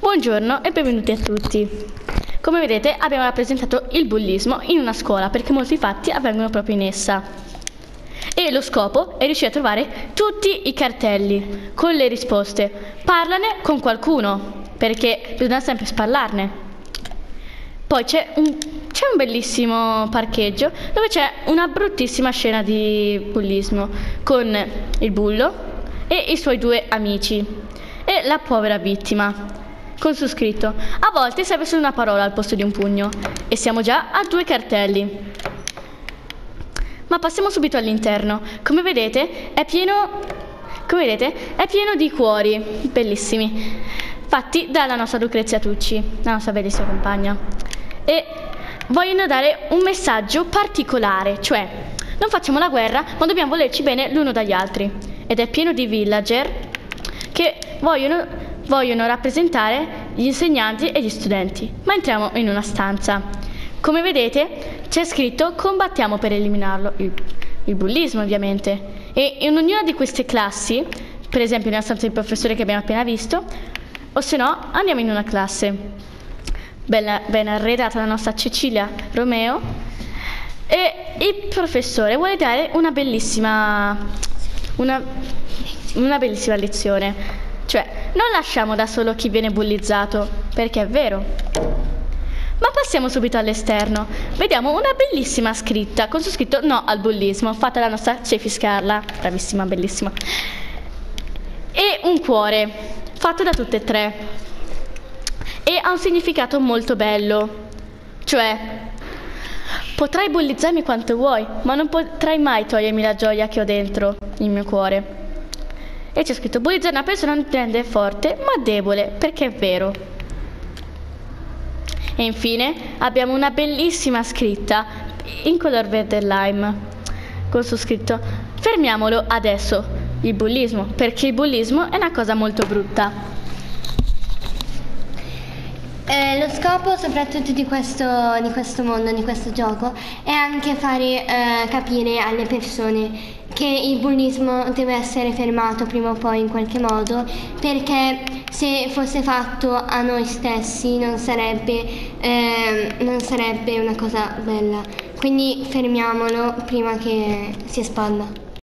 Buongiorno e benvenuti a tutti. Come vedete abbiamo rappresentato il bullismo in una scuola perché molti fatti avvengono proprio in essa. E lo scopo è riuscire a trovare tutti i cartelli con le risposte. Parlane con qualcuno perché bisogna sempre parlarne. Poi c'è un, c'è un bellissimo parcheggio dove c'è una bruttissima scena di bullismo con il bullo e i suoi due amici e la povera vittima con su scritto a volte serve solo una parola al posto di un pugno e siamo già a due cartelli. Ma passiamo subito all'interno. Come vedete è pieno, vedete, è pieno di cuori bellissimi, fatti dalla nostra Lucrezia Tucci, la nostra bellissima compagna. E vogliono dare un messaggio particolare, cioè non facciamo la guerra, ma dobbiamo volerci bene l'uno dagli altri. Ed è pieno di villager che vogliono vogliono rappresentare gli insegnanti e gli studenti. Ma entriamo in una stanza. Come vedete c'è scritto combattiamo per eliminarlo, il, il bullismo ovviamente. E in ognuna di queste classi, per esempio nella stanza del professore che abbiamo appena visto, o se no andiamo in una classe bella, ben arredata la nostra Cecilia Romeo e il professore vuole dare una bellissima, una, una bellissima lezione. Cioè, non lasciamo da solo chi viene bullizzato, perché è vero. Ma passiamo subito all'esterno. Vediamo una bellissima scritta con su scritto no al bullismo, fatta dalla nostra Cefi Scarla, bravissima, bellissima. E un cuore, fatto da tutte e tre. E ha un significato molto bello. Cioè, potrai bullizzarmi quanto vuoi, ma non potrai mai togliermi la gioia che ho dentro il mio cuore. E c'è scritto bullizzare una persona non rende forte ma debole, perché è vero. E infine abbiamo una bellissima scritta in color verde lime con su scritto fermiamolo adesso, il bullismo, perché il bullismo è una cosa molto brutta. Eh, lo scopo soprattutto di questo, di questo, mondo, di questo gioco, è anche fare eh, capire alle persone che il bullismo deve essere fermato prima o poi in qualche modo, perché se fosse fatto a noi stessi non sarebbe, eh, non sarebbe una cosa bella. Quindi fermiamolo prima che si espanda.